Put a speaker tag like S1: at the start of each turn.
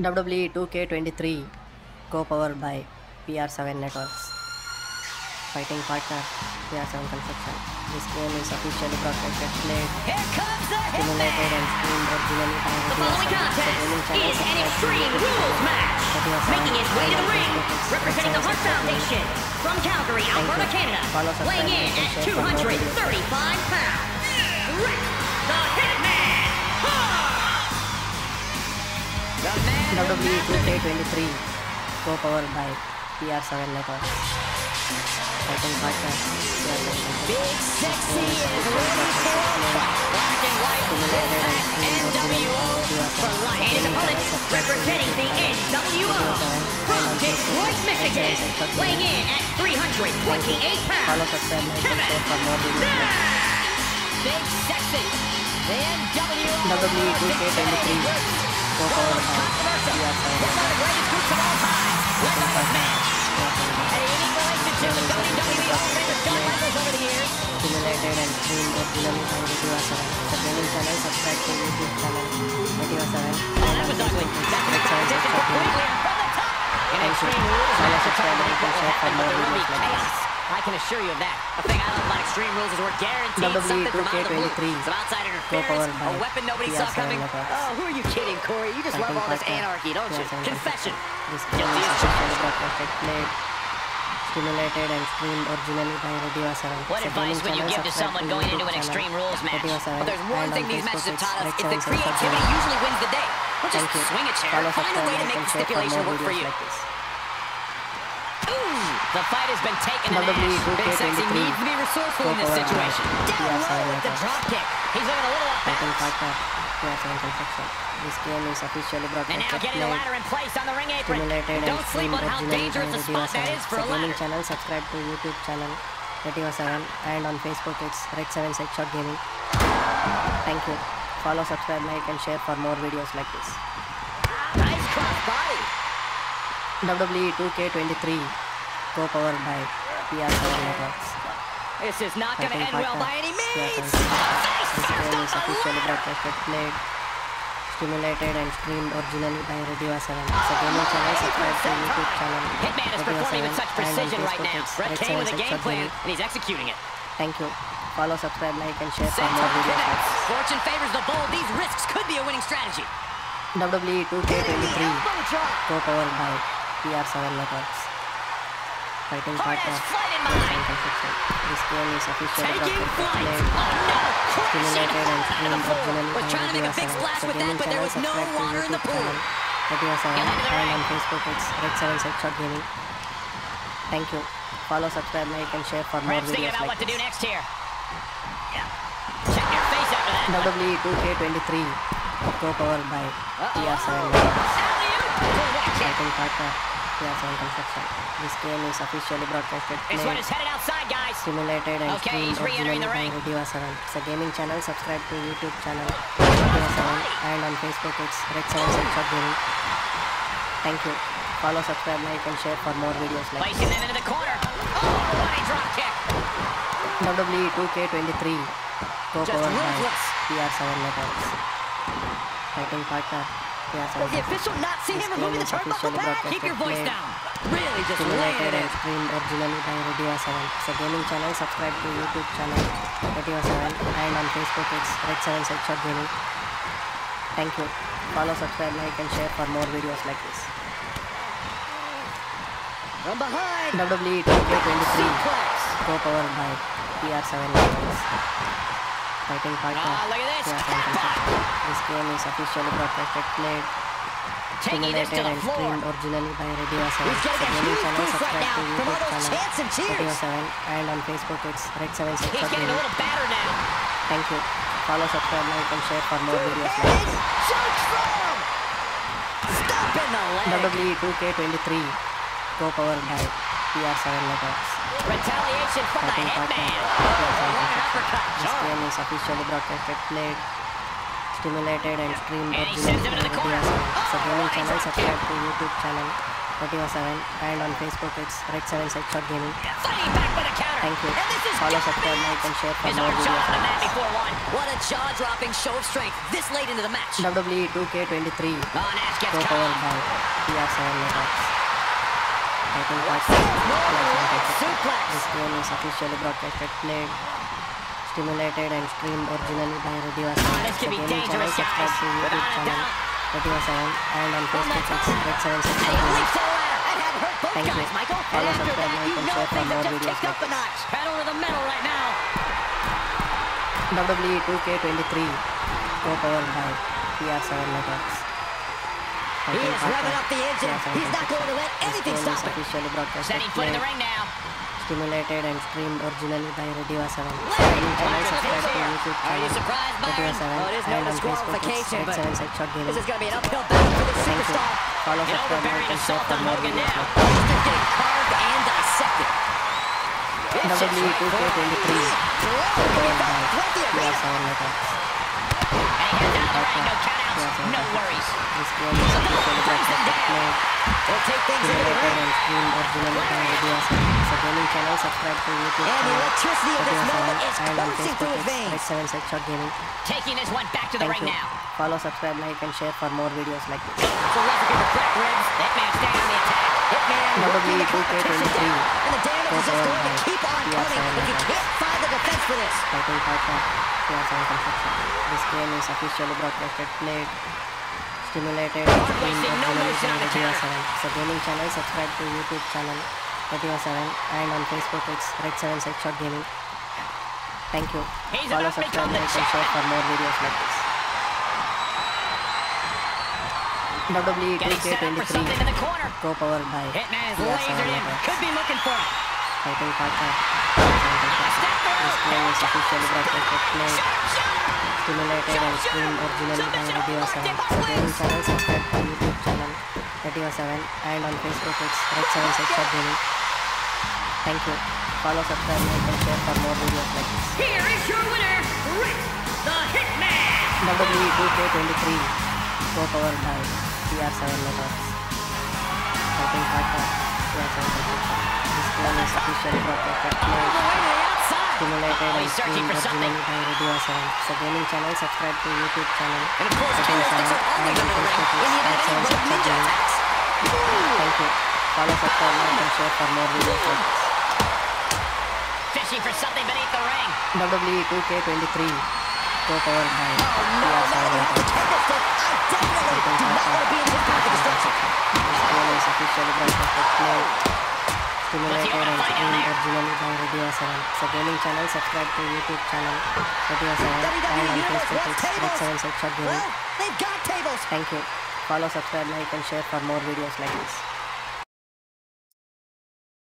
S1: WWE 2K23 co-powered by PR7 Networks. Fighting partner PR7 Construction. This game is officially broadcasted, played,
S2: Here comes the
S1: simulated and streamed originally by
S2: The following
S1: 7. The gaming
S2: contest is an Extreme Rules match. Making his way to the ring,
S1: on Facebook, it's
S2: representing the Heart Foundation from Calgary, Alberta. Canada. Weighing in at
S1: share for more videos.
S2: 235 pounds. Rex
S1: WK23 co-powered by PR7 Leopard. Fighting partner,
S2: Big Sexy and white, representing the NWO from Detroit, Michigan, weighing in at 328 pounds,
S1: Kevin Nash!
S2: Big Sexy, the NWO
S1: co-powered by
S2: Controversial.
S1: PR7
S2: One of the greatest groups of all time, led by this man. Had a unique relationship with WWE Hall of Famer Shawn Michaels over the years.
S1: Simulated and streamed originally by Radio 7. The gaming channel subscribe to YouTube channel Radio 7.
S2: Oh, that was ugly. That's the competition completely and from the top. In
S1: Thank you.
S2: Extreme Rules,
S1: Follow,
S2: there's
S1: subscribe,
S2: no
S1: and
S2: telling
S1: share for more
S2: but there will be
S1: videos like this.
S2: I can assure you of that. The thing I love about Extreme Rules is we're guaranteed
S1: WWE
S2: something from out of the blue.
S1: 2K23
S2: Some outside interference, a weapon nobody saw coming. Oh, who are you kidding, Corey? You just love all this anarchy, don't you?
S1: PR7
S2: Confession.
S1: This
S2: Guilty
S1: is
S2: as
S1: officially
S2: charged.
S1: broadcasted, played, stimulated and streamed originally by Radio 7.
S2: What advice would you give to someone going into an Extreme Rules match?
S1: Radio 7
S2: But there's one thing these matches have taught us.
S1: it's
S2: the creativity usually wins the day. Don't just
S1: Thank
S2: swing a chair. Find a way to make the stipulation work for you.
S1: like this.
S2: Ooh, the fight has been taken
S1: WWE
S2: Nash. Big Sexy
S1: 2K23
S2: needs to be resourceful in this situation. Down
S1: PR7
S2: low with the drop kick. He's looking a little off
S1: Fighting
S2: balance.
S1: partner PR7 Construction. This game is officially
S2: And now getting the ladder in place on the ring apron. Don't sleep on how dangerous a spot that is for a ladder.
S1: channel subscribe to YouTube channel Radio 7 and on Facebook it's Red 7 Shot Gaming. Thank you. Follow, subscribe, like and share for more videos like this.
S2: Nice cross body.
S1: WWE 2K23 co-powered by PR7 Networks.
S2: This is not going to end well by any
S1: PR7
S2: means.
S1: This game is
S2: oh, the
S1: officially broadcasted, played, stimulated and streamed originally by Radio 7. The gaming channel subscribe to YouTube channel
S2: Hitman is performing
S1: 7
S2: with such precision right now. Red came with a game plan, and he's executing it.
S1: Thank you. Follow, subscribe, like and share for more videos.
S2: Fortune favors the bold. These risks could be a winning strategy.
S1: WWE 2K23
S2: Elbow drop.
S1: co-powered by PR7 Networks. Fighting
S2: Hard
S1: partner
S2: as flight in
S1: PR7
S2: mind.
S1: Construction. This game is officially broadcasted,
S2: flight.
S1: played,
S2: Oh no!
S1: Stimulated and
S2: out of the
S1: streamed
S2: pool.
S1: originally
S2: Was
S1: by
S2: trying to make
S1: Radio
S2: a big
S1: 7.
S2: splash
S1: The
S2: with that,
S1: gaming
S2: but there
S1: channel
S2: was no
S1: subscribe to
S2: water in the
S1: YouTube
S2: pool.
S1: channel Radio 7
S2: He'll head to the
S1: and
S2: ring.
S1: on Facebook it's Red 7 Set Shot Gaming. Thank you. Follow, subscribe, like and share for more
S2: Perhaps
S1: videos like
S2: what to do
S1: this.
S2: next here. Check your face after that.
S1: WWE 2K23 co-powered by PR7
S2: Uh-oh.
S1: Networks.
S2: Alley-oop. Pull back kick.
S1: Fighting partner PR7 Construction. This game is officially broadcasted,
S2: This one is headed outside, guys.
S1: simulated and
S2: Okay, he's re-entering the ring.
S1: Radio 7. It's a gaming channel. Subscribe to YouTube channel oh, Radio 7 and on Facebook it's Red 7 Set Shot Gaming. Thank you. Follow, subscribe, like and share for more videos like this.
S2: Placing them into the corner. Oh, what a drop kick.
S1: WWE 2K23 co-powered by
S2: ruthless.
S1: PR7 Networks. Fighting partner PR7
S2: Does the official not see him removing the turnbuckle pad? Keep your voice down. Really just laying it in.
S1: streamed originally by Radio 7. It's a gaming channel. Subscribe to YouTube channel Radio 7 and on Facebook it's Red 7 Set Shot Gaming. Thank you. Follow, subscribe, like and share for more videos like this.
S2: From behind.
S1: WWE 2K23
S2: Suplex.
S1: co-powered by PR7 Networks. fighting partner.
S2: Ah, look at this!
S1: This game is officially
S2: got perfect
S1: played.
S2: Simulated
S1: and streamed originally by Radio 7.
S2: So
S1: gaming channel, subscribe
S2: right
S1: to YouTube channel, Radio 7, and on Facebook it's Red 7
S2: He's getting a little batter now.
S1: Thank you. Follow, subscribe, like, and share for more videos. Like.
S2: WWE 2K23 go
S1: over and have it. PR7 letters.
S2: Retaliation for the hitman!
S1: This game is officially broadcasted, played, stimulated and streamed
S2: and
S1: originally by Radio 7.
S2: Subgaming
S1: channel, subscribe to YouTube channel Radio 7 and on Facebook it's Red 7 Sideshot Gaming. Thank you. Follow, subscribe, like and share for more videos.
S2: What a jaw-dropping show of strength this late into the match.
S1: WWE 2K23.
S2: Go
S1: powered by PR7 Networks is officially broadcasted, played, stimulated and streamed originally by Radio 7.
S2: Ah, this could be dangerous,
S1: subscribe
S2: guys. Without a doubt.
S1: Radio 7 and on Facebook it's Red 7 Side
S2: And
S1: Shot
S2: he
S1: Gaming.
S2: leaps to the ladder. That had hurt both
S1: Thank you.
S2: Michael. And after.
S1: WWE 2K23 Pro powered by PR7 Networks.
S2: He is revving up the engine. He's not going to let anything
S1: is officially broadcasted,
S2: Setting foot in the ring now.
S1: stimulated and streamed originally by Radio 7.
S2: Larry
S1: Gaming channel
S2: Watson
S1: subscribe to. YouTube
S2: Are you
S1: channel
S2: surprised,
S1: Radio
S2: Byron?
S1: 7
S2: Oh, it is no
S1: and on Facebook it's Red
S2: but
S1: 7 Side Shot Gaming.
S2: This is going to be an uphill battle for this
S1: you.
S2: superstar.
S1: Follow, subscribe, like and share for more videos
S2: now.
S1: like this.
S2: He's just getting carved and dissected.
S1: WWE
S2: right foot.
S1: 2K23
S2: Blow
S1: Pro
S2: can be
S1: powered
S2: felt
S1: by
S2: throughout the arena.
S1: PR7 Networks.
S2: And the ring. No No worries.
S1: Officially broadcasted, played,
S2: He'll take things into the ring.
S1: and streamed originally by Radio 7. It's a gaming channel subscribe to YouTube
S2: And the electricity of this moment is coursing through his veins.
S1: Red 7 Side Shot Gaming.
S2: Taking this one back to the ring now.
S1: Follow, subscribe, like and share for more videos like this.
S2: It's a recipe for cracked ribs. Hitman staying on the attack. Hitman working the competition
S1: 2K23.
S2: down. And the damage is just going to keep on coming if you can't find the defense for this.
S1: Title Fight Club PR7 Construction. This game is officially broadcasted, played, stimulated streamed
S2: wasted, no
S1: originally
S2: mercy
S1: by
S2: on the
S1: Radio
S2: counter.
S1: 7. It's gaming channel subscribe to YouTube channel Radio 7 and on Facebook it's Red 7 Side Shot Gaming. Thank you. Follow, subscribe, like and share for more videos like this. WWE
S2: Getting set up for
S1: 2K23
S2: something in the corner.
S1: Pro powered by
S2: Hitman is
S1: PR7
S2: lasered in.
S1: Networks.
S2: Could be looking for it.
S1: Title Fight Club
S2: Step
S1: This
S2: through.
S1: game is officially broadcasted, played, stimulated and
S2: Shoot,
S1: streamed
S2: shoot.
S1: originally by
S2: Submission
S1: Radio
S2: of
S1: 7.
S2: Mark
S1: So gaming
S2: Nicholas.
S1: channel subscribe to YouTube channel Radio 7 and on Facebook it's Red 7 Side Shot Gaming. Thank you. Follow, subscribe, like and share for more videos like this.
S2: Here is your winner, Rick the Hitman.
S1: WWE 2K23 Pro powered by PR7 Networks. Title Fight Club PR7 Construction. This game is officially broadcasted,
S2: All
S1: played,
S2: the way to the outside.
S1: stimulated
S2: Oh,
S1: and
S2: he's searching
S1: streamed
S2: for something.
S1: originally by Radio 7. So gaming channel subscribe to YouTube channel
S2: And of course,
S1: Radio 7
S2: candlesticks are always
S1: and on
S2: under the ring
S1: Facebook
S2: in the
S1: it's
S2: event
S1: Red 7
S2: any rogue
S1: Side Shot
S2: ninja
S1: Gaming.
S2: attacks.
S1: Thank you. Follow, subscribe, like and share for more videos like this.
S2: Fishing for something beneath the ring.
S1: WWE 2K23 Pro powered by
S2: Oh, no, no,
S1: PR7
S2: no. I definitely do not want to be in his of destruction.
S1: This is played, stimulated
S2: What's he gonna
S1: and streamed
S2: there?
S1: originally by Radio 7. So gaming channel subscribe to YouTube channel Radio 7 and on Facebook it's Red
S2: tables.
S1: 7 Side Gaming.
S2: Well, they've got tables.
S1: Thank you. Follow, subscribe, like and share for more videos like this.